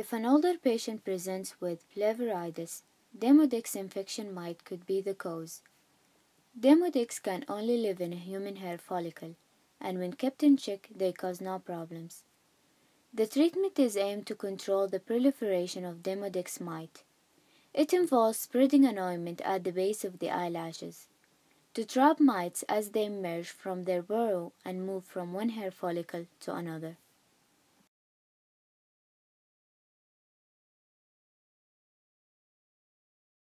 If an older patient presents with blepharitis, Demodex infection mite could be the cause. Demodex can only live in a human hair follicle, and when kept in check, they cause no problems. The treatment is aimed to control the proliferation of Demodex mite. It involves spreading an ointment at the base of the eyelashes to trap mites as they emerge from their burrow and move from one hair follicle to another.